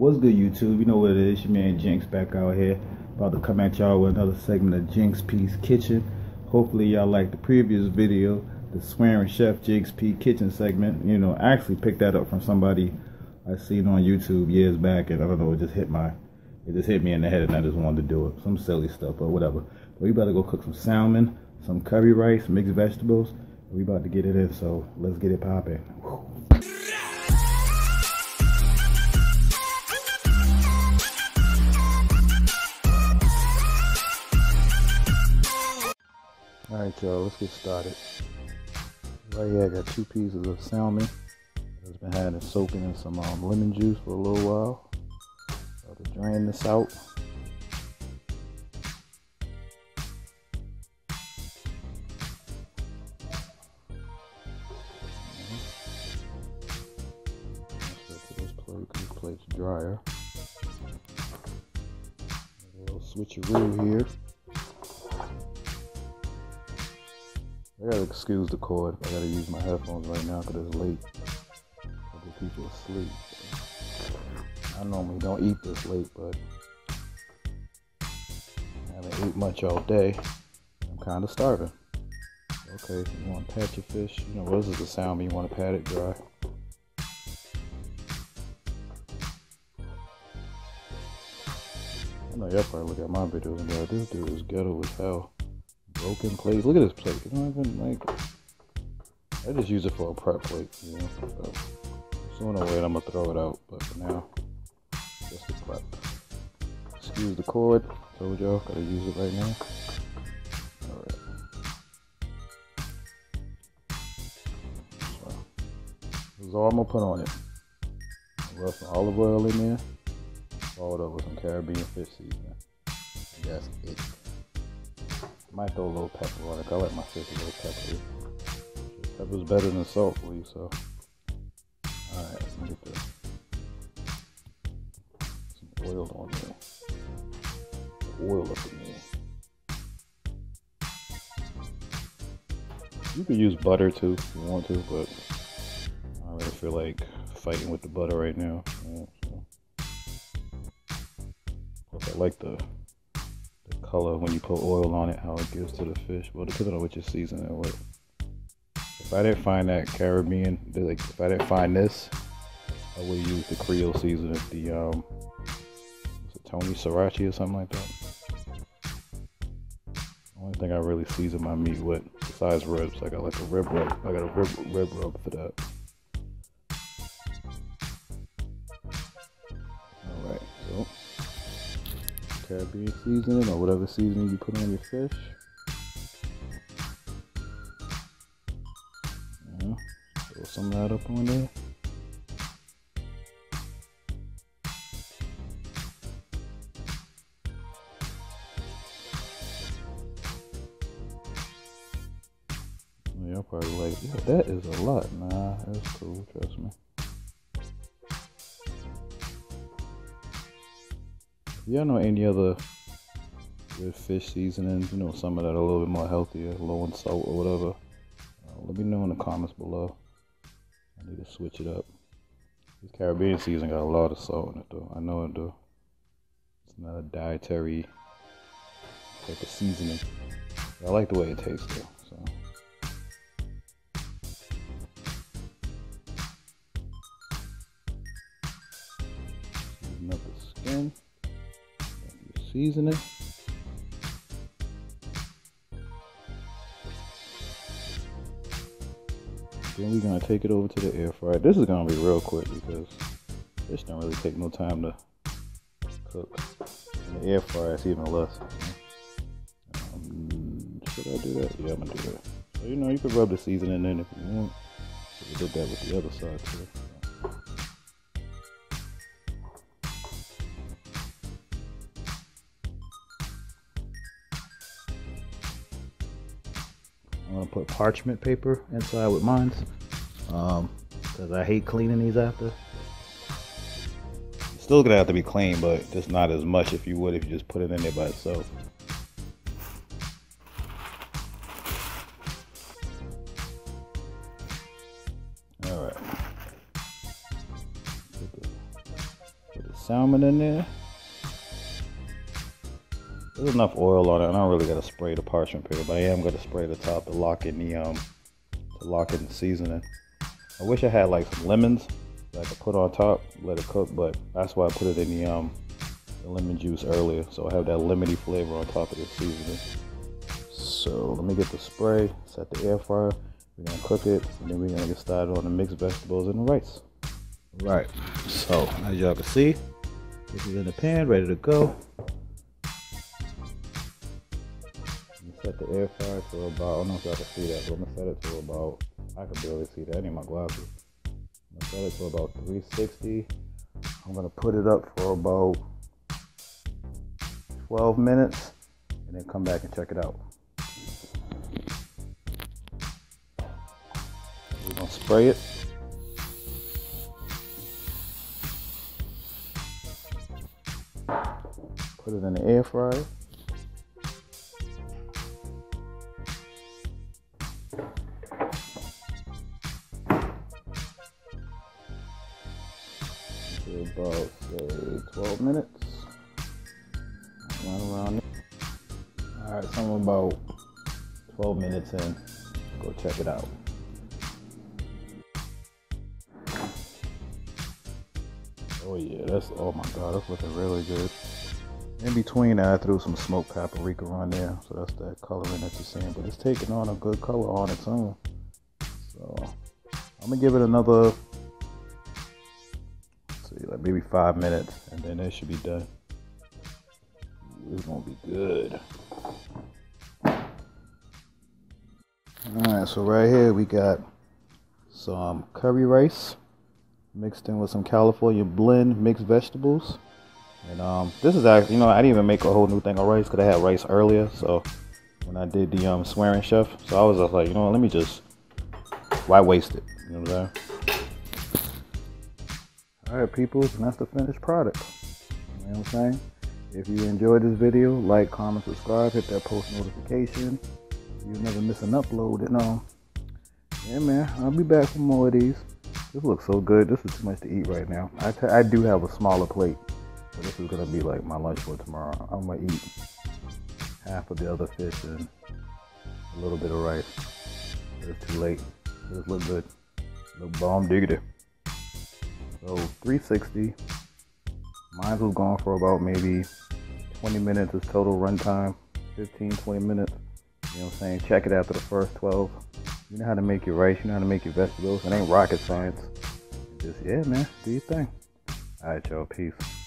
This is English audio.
What's good, YouTube? You know what it is. Your man Jinx back out here. About to come at y'all with another segment of Jinx P's Kitchen. Hopefully, y'all like the previous video, the Swearing Chef Jinx P Kitchen segment. You know, I actually picked that up from somebody I seen on YouTube years back, and I don't know, it just hit my, it just hit me in the head, and I just wanted to do it. Some silly stuff, but whatever. But we about to go cook some salmon, some curry rice, mixed vegetables. We about to get it in, so let's get it popping. Alright y'all, let's get started. Right here I got two pieces of salmon. It's been had it soaking in some um, lemon juice for a little while. So to drain this out. This plate, this plate's drier. A little switcheroo here. I gotta excuse the cord. I gotta use my headphones right now because it's late. Other people asleep. I normally don't eat this late, but I haven't ate much all day. I'm kind of starving. Okay, you want to pat your fish? You know, this is the sound you want to pat it dry. I know y'all probably look at my videos and be like, this dude is ghetto as hell broken plate. Look at this plate. You don't even like. I just use it for a prep plate. You know. So sooner or later I'm gonna throw it out, but for now, just a prep. Excuse the cord. Told y'all gotta use it right now. Is all I'm gonna put on it. Rub some olive oil in there. Followed up with some Caribbean fish seasoning. That's it. Might throw a little pepper on it. I like my fish a little peppery. Pepper's better than salt you, so. Alright, let me get the, some oil on there. Oil up in there. You could use butter too if you want to, but I really feel like fighting with the butter right now. Yeah, so. I like the color when you put oil on it, how it gives to the fish. Well, depending on what you're seasoning with. If I didn't find that Caribbean, like if I didn't find this, I would use the Creole seasoning, the um, it Tony Sriracha or something like that. The only thing I really season my meat with, besides ribs, I got like a rib rub. I got a rib rib rub for that. Caribbean seasoning or whatever seasoning you put on your fish. Yeah, throw some of that up on there. Y'all probably like, yeah, that is a lot. Nah, that's cool, trust me. Y'all know any other good fish seasonings, you know, some of that a little bit more healthier, low in salt or whatever, uh, let me know in the comments below. I need to switch it up. This Caribbean season got a lot of salt in it though. I know it do. It's not a dietary type of seasoning. I like the way it tastes though. So. Season it. Then we're gonna take it over to the air fryer. This is gonna be real quick because this don't really take no time to cook. The air fryer, it's even less. Um, should I do that? Yeah, I'm gonna do that. So you know, you can rub the seasoning in if you want. We did that with the other side too. I'm gonna put parchment paper inside with mine, um, cause I hate cleaning these after. Still gonna have to be clean, but just not as much if you would if you just put it in there by itself. All right. Put the, put the salmon in there. There's enough oil on it. I don't really gotta spray the parchment paper, but I am gonna spray the top to lock in the um to lock in the seasoning. I wish I had like some lemons that I could put on top, let it cook, but that's why I put it in the um the lemon juice earlier, so I have that lemony flavor on top of the seasoning. So let me get the spray, set the air fryer. We're gonna cook it, and then we're gonna get started on the mixed vegetables and the rice. Right. So as y'all can see, this is in the pan, ready to go. Set the air fryer to about, I don't know if y'all can see that, but I'm gonna set it to about, I can barely see that, I need my glasses. I'm gonna set it to about 360. I'm gonna put it up for about 12 minutes and then come back and check it out. We're gonna spray it. Put it in the air fryer. About uh, say 12 minutes. Run around. All right, so I'm about 12 minutes in. Go check it out. Oh yeah, that's oh my god, that's looking really good. In between, I threw some smoked paprika on there, so that's that coloring that you're seeing. But it's taking on a good color on its own. So I'm gonna give it another see, like maybe five minutes, and then it should be done. It's gonna be good. All right, so right here we got some curry rice mixed in with some California blend mixed vegetables. And um, this is actually, you know, I didn't even make a whole new thing of rice because I had rice earlier. So when I did the um, swearing chef, so I was just like, you know, let me just, why waste it? You know what I'm saying? Alright people, and that's the finished product. You know what I'm saying? If you enjoyed this video, like, comment, subscribe, hit that post notification. You'll never miss an upload, you know. Yeah man, I'll be back for more of these. This looks so good. This is too much to eat right now. I, I do have a smaller plate. So this is gonna be like my lunch for tomorrow. I'm gonna eat half of the other fish and a little bit of rice. It's too late. This look good. Look bomb diggity. So 360. Mine was gone for about maybe 20 minutes is total runtime. 15, 20 minutes. You know what I'm saying? Check it after the first 12. You know how to make your rice, you know how to make your vegetables. It ain't rocket science. Just, yeah, man, do your thing. All right, y'all. Peace.